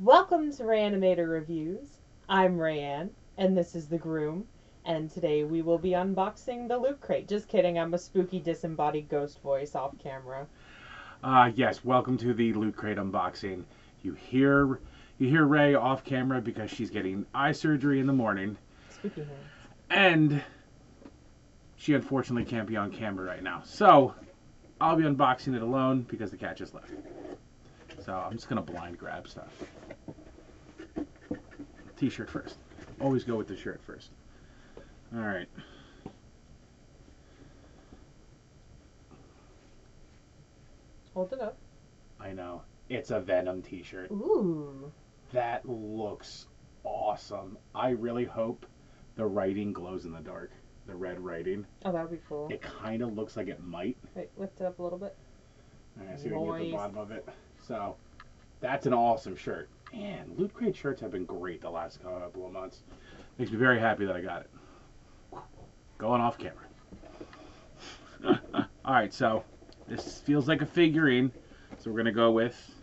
Welcome to Rayanimator Reviews. I'm Rayanne, and this is the Groom. And today we will be unboxing the Loot Crate. Just kidding, I'm a spooky disembodied ghost voice off camera. Uh, yes, welcome to the Loot Crate unboxing. You hear you hear Ray off camera because she's getting eye surgery in the morning, Spooky hands. and she unfortunately can't be on camera right now. So I'll be unboxing it alone because the cat just left. So I'm just gonna blind grab stuff. T-shirt first. Always go with the shirt first. All right. Hold it up. I know it's a Venom T-shirt. Ooh. That looks awesome. I really hope the writing glows in the dark. The red writing. Oh, that would be cool. It kind of looks like it might. Wait, lift it up a little bit. All right, see if we can get the bottom of it. So, that's an awesome shirt. Man, Loot Crate shirts have been great the last couple of months. Makes me very happy that I got it. Going off camera. All right, so this feels like a figurine. So we're gonna go with.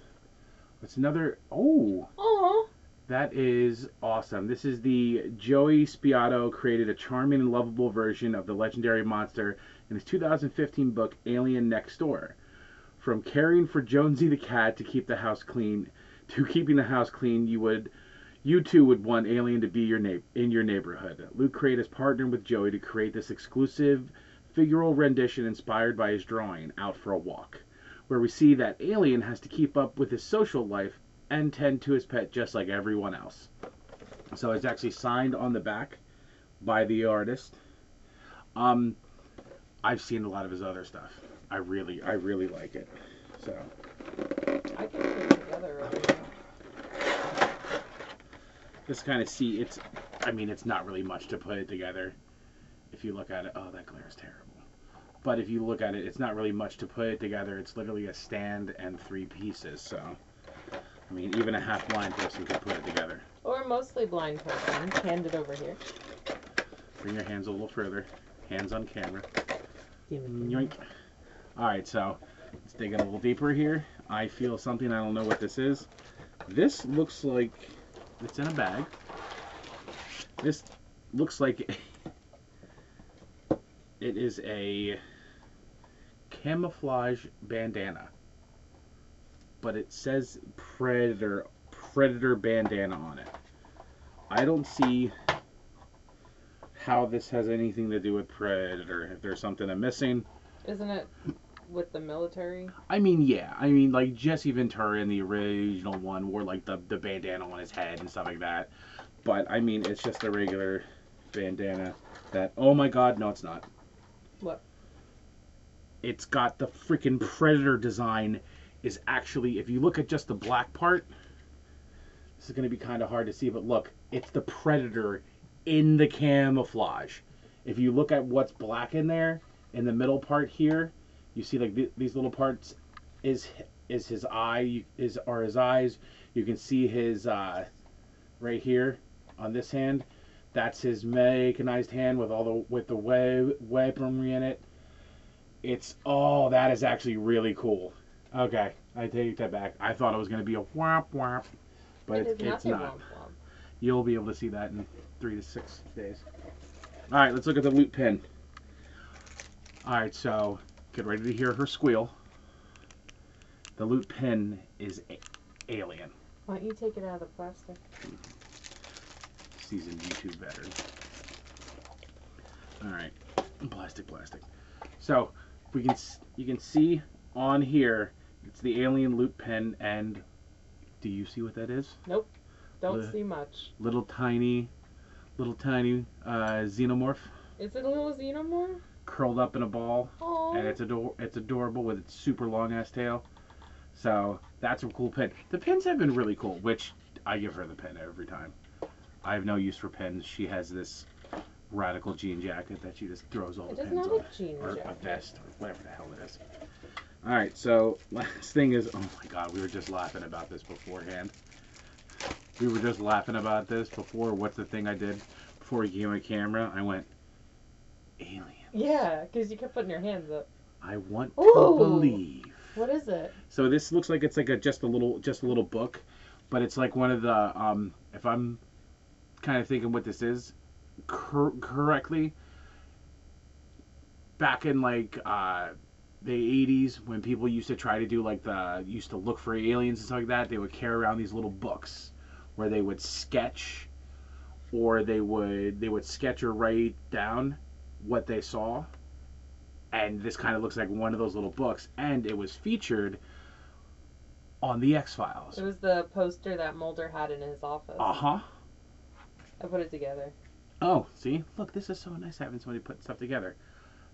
What's another? Oh, Aw. That is awesome. This is the Joey Spiotto created a charming and lovable version of the legendary monster in his 2015 book Alien Next Door. From caring for Jonesy the cat to keep the house clean, to keeping the house clean, you would, you too would want Alien to be your na- in your neighborhood. Loot Crate has partnered with Joey to create this exclusive figural rendition inspired by his drawing Out for a Walk, where we see that Alien has to keep up with his social life and tend to his pet just like everyone else. So it's actually signed on the back by the artist. Um, I've seen a lot of his other stuff. I really, I really like it. So I can put it together just kind of see it's. I mean, it's not really much to put it together. If you look at it, oh, that glare is terrible. But if you look at it, it's not really much to put it together. It's literally a stand and three pieces. So, I mean, even a half blind person could put it together. Or mostly blind person. Hand it over here. Bring your hands a little further. Hands on camera. Yoink. Alright, so let's dig in a little deeper here. I feel something, I don't know what this is. This looks like it's in a bag. This looks like it is a camouflage bandana. But it says Predator Predator bandana on it. I don't see how this has anything to do with Predator. If there's something I'm missing. Isn't it with the military? I mean, yeah. I mean, like Jesse Ventura in the original one wore like the, the bandana on his head and stuff like that. But I mean, it's just a regular bandana that. Oh my God, no, it's not. What? It's got the freaking Predator design. Is actually, if you look at just the black part, this is going to be kind of hard to see, but look, it's the Predator in the camouflage. If you look at what's black in there, in the middle part here, you see like th- these little parts is is his eye you, is are his eyes. You can see his uh, right here on this hand. That's his mechanized hand with all the with the we- weaponry in it. It's oh that is actually really cool. Okay, I take that back. I thought it was gonna be a whop whop, but It it's, it's not. womp womp. You'll be able to see that in three to six days. All right, let's look at the loot pin. All right, so get ready to hear her squeal. The loot pin is a- alien. Why don't you take it out of the plastic? Seasoned YouTube veteran. All right, plastic, plastic. So we can you can see on here it's the alien loot pin, and do you see what that is? Nope, don't Uh, see much. Little tiny, little tiny uh, xenomorph Is it a little xenomorph? Curled up in a ball. Oh. and it's ador- it's adorable with its super long ass tail. So that's a cool pin. The pins have been really cool, which I give her the pin every time. I have no use for pins. She has this radical jean jacket that she just throws all It the pins not on, a jean or a vest, or whatever the hell it is. All right, so last thing is, oh my god, we were just laughing about this beforehand. We were just laughing about this before. What's the thing I did before we came on camera? I went, alien. Yeah, because you kept putting your hands up. I want Ooh. to believe. What is it? So this looks like it's like a just a little just a little book, but it's like one of the um, if I'm kind of thinking what this is cor- correctly. Back in like uh, the 80s, when people used to try to do like the used to look for aliens and stuff like that, they would carry around these little books where they would sketch or they would they would sketch or write down what they saw. And this kind of looks like one of those little books. And it was featured on the x-files. It was the poster that Mulder had in his office. uh-huh. I put it together. oh see? Look this is so nice having somebody put stuff together.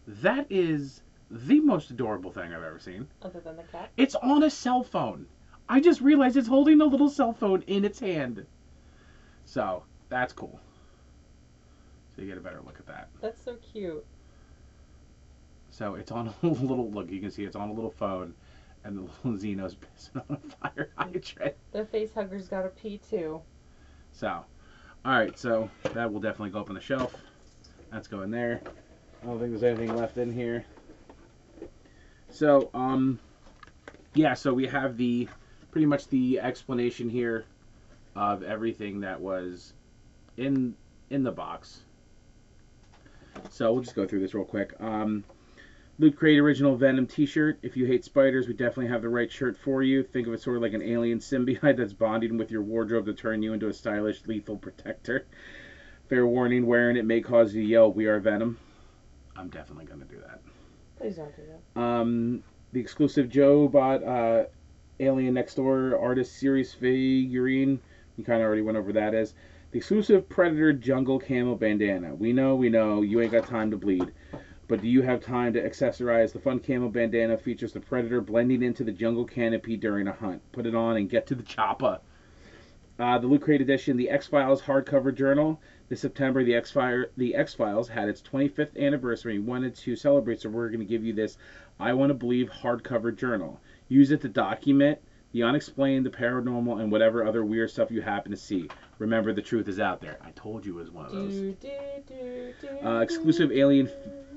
That is the most adorable thing i've ever seen. Other than the cat. it's on a cell phone. I just realized it's holding a little cell phone in its hand. So that's cool so you get a better look at that That's so cute. So it's on a little look. You can see it's on a little phone, and the little Xeno's pissing on a fire hydrant. The face hugger's got a pee too. So, all right. So that will definitely go up on the shelf. That's going there. I don't think there's anything left in here. So, um, yeah. So we have the pretty much the explanation here of everything that was in in the box. So we'll just go through this real quick. Um, Loot Crate original Venom T-shirt. If you hate spiders, we definitely have the right shirt for you. Think of it sort of like an alien symbiote that's bonding with your wardrobe to turn you into a stylish, lethal protector. Fair warning: wearing it may cause you to yell, "We are Venom." I'm definitely gonna do that. Please don't do that. Um, the exclusive Joey Spiotto uh, Alien Next Door artist series figurine. We kind of already went over that as the exclusive Predator Jungle Camo bandana. We know, we know, you ain't got time to bleed. But do you have time to accessorize? The fun camo bandana features the Predator blending into the jungle canopy during a hunt. Put it on and get to the choppa. Uh, the Loot Crate edition, the X Files hardcover journal. This September, the X the X Files had its 25th anniversary. We wanted to celebrate, so we're going to give you this I Want to Believe hardcover journal. Use it to document the unexplained, the paranormal, and whatever other weird stuff you happen to see. Remember, the truth is out there. I told you it was one of those. Uh, exclusive alien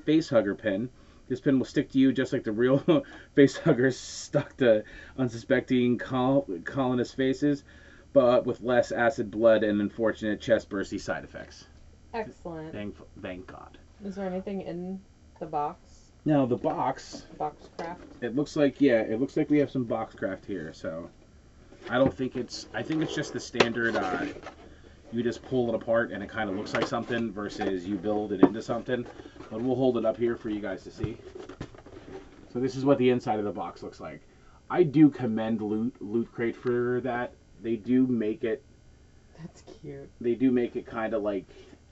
face hugger pin. This pin will stick to you just like the real face huggers stuck to unsuspecting col- colonist faces, but with less acid blood and unfortunate chest bursty side effects. Excellent. Thank, thank God. Is there anything in the box? Now the box, Box craft? it looks like yeah, it looks like we have some box craft here. So I don't think it's. I think it's just the standard. Uh, you just pull it apart and it kind of looks like something versus you build it into something. But we'll hold it up here for you guys to see. So this is what the inside of the box looks like. I do commend Loot Loot Crate for that. They do make it. That's cute. They do make it kind of like.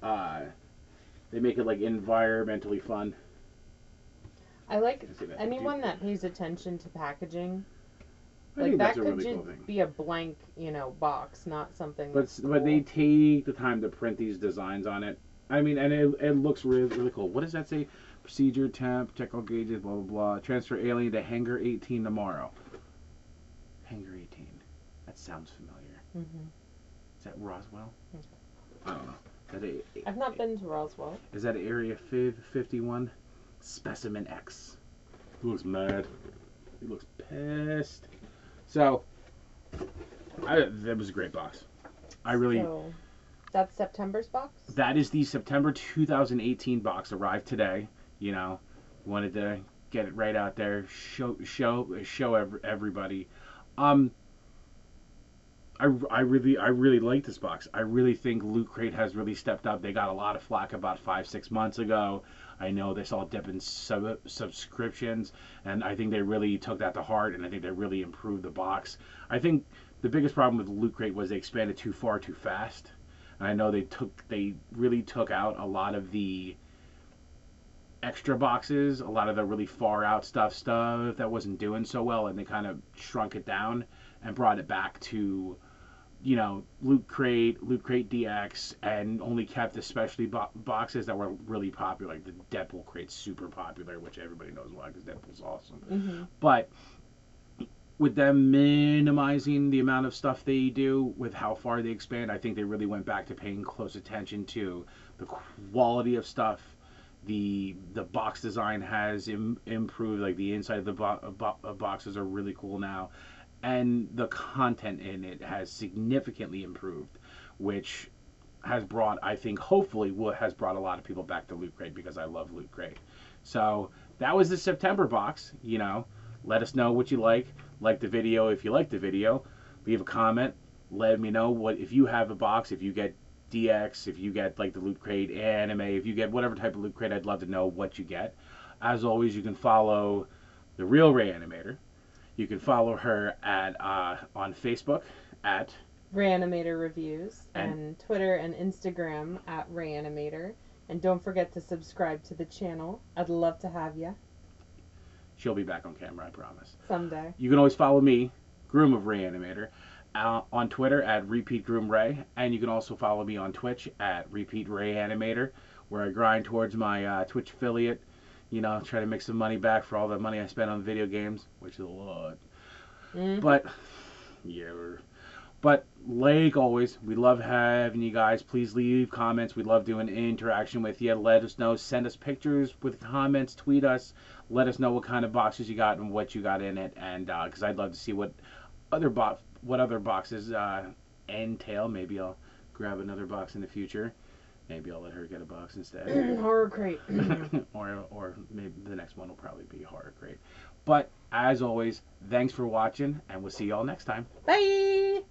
Uh, they make it like environmentally fun. I like anyone that pays attention to packaging. I Like think that that's a could really just cool thing. be a blank, you know, box, not something. But that's but they cool. take the time to print these designs on it. I mean, and it, it looks really really cool. What does that say? Procedure temp, check all gauges, blah blah blah. Transfer alien to hangar 18 tomorrow. Hangar 18. That sounds familiar. Mhm. Is that Roswell? I don't know. Is that, a, I've not been to Roswell. is that Area 5, 51? Specimen X. He looks mad. He looks pissed. So, I, that was a great box. I really. So, that's September's box. that is the September 2018 box arrived today. You know, wanted to get it right out there, show show show ev- everybody. Um, I, I really I really like this box. I really think Loot Crate has really stepped up. They got a lot of flack about five six months ago. I know they saw a dip in sub- subscriptions, and I think they really took that to heart, and I think they really improved the box. I think the biggest problem with Loot Crate was they expanded too far too fast. And I know they took they really took out a lot of the extra boxes, a lot of the really far out stuff stuff that wasn't doing so well and they kind of shrunk it down and brought it back to you know, Loot Crate, Loot Crate DX, and only kept the specialty bo- boxes that were really popular. Like the Deadpool crate's super popular, which everybody knows why, because Deadpool's awesome. Mm-hmm. But with them minimizing the amount of stuff they do with how far they expand, I think they really went back to paying close attention to the quality of stuff. The the box design has Im- improved. Like the inside of the bo- bo- boxes are really cool now, and the content in it has significantly improved, which has brought, I think, hopefully, will, has brought a lot of people back to Loot Crate because I love Loot Crate. So that was the September box. You know, let us know what you like. Like the video if you like the video. Leave a comment. Let me know what if you have a box. If you get DX, if you get like the Loot Crate anime, if you get whatever type of Loot Crate, I'd love to know what you get. As always, you can follow the real Rayanimator. You can follow her at uh, on Facebook at Rayanimator Reviews And- and, Twitter and Instagram at Rayanimator. And don't forget to subscribe to the channel. I'd love to have you she'll be back on camera, I promise. someday. You can always follow me, Groom of Rayanimator, uh, on Twitter at Repeat Groom Ray, and you can also follow me on Twitch at Repeat Rayanimator, where I grind towards my uh, Twitch affiliate. You know, try to make some money back for all the money I spent on video games, which is a lot. Mm. But yeah, but like always, we love having you guys. Please leave comments. We love doing interaction with you. Let us know. Send us pictures with comments. Tweet us. Let us know what kind of boxes you got and what you got in it. And because I'd love to see what other box what other boxes uh, entail. Maybe I'll grab another box in the future. Maybe I'll let her get a box instead. Horror crate. or or maybe the next one will probably be horror crate. But as always, thanks for watching, and we'll see y'all next time. Bye.